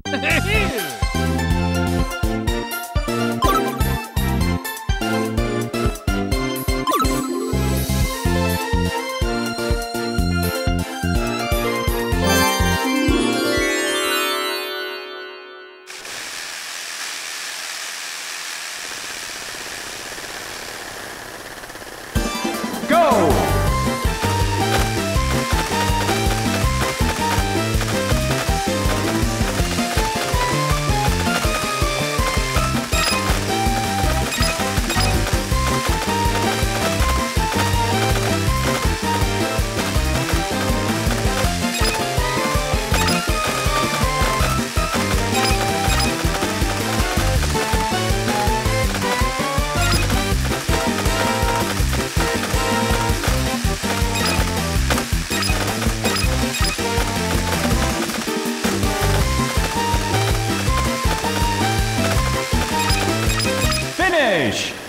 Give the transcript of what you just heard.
Go! Finish!